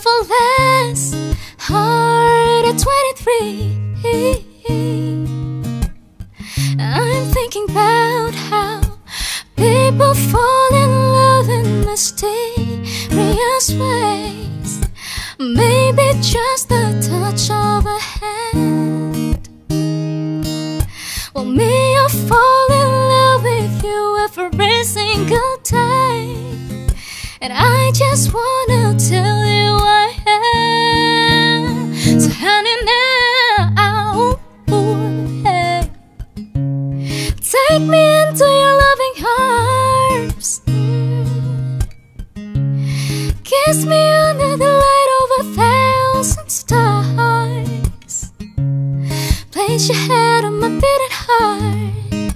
Fall less hard at 23. I'm thinking about how people fall in love in mysterious ways. Maybe just the touch of a hand. Well, me, I fall in love with you every single day. And I just wanna Your head on my beating heart.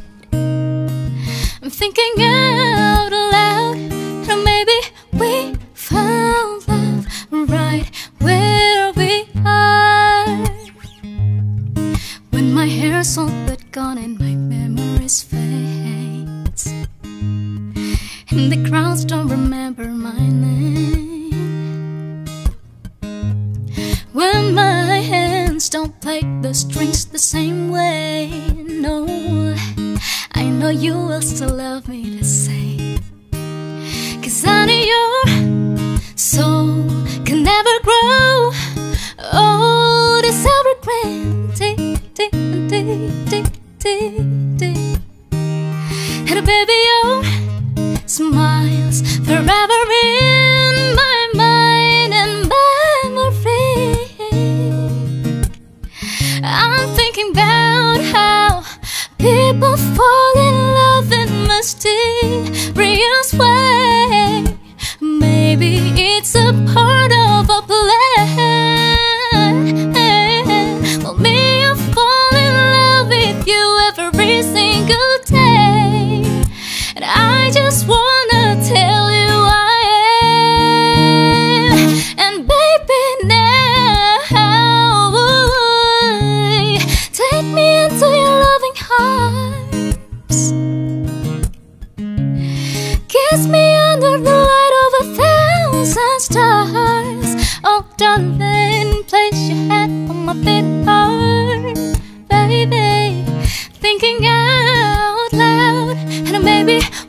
I'm thinking out loud, and maybe we found love right where we are. When my hair's all but gone and my memories fades, and the crowds don't remember my name. Don't play the strings the same way, no, I know you will still love me the same. Cause honey, your soul thinking about how people fall in love in mysterious way.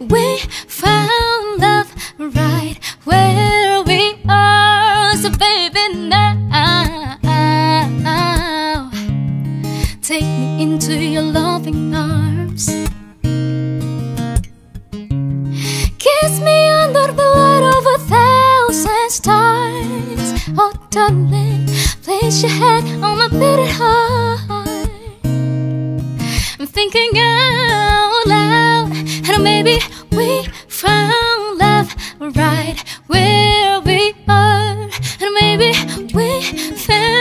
We found love right where we are. So, baby, now take me into your loving arms. Kiss me under the light of a thousand stars. Oh, darling, place your head on my beating heart. I'm thinking out we fell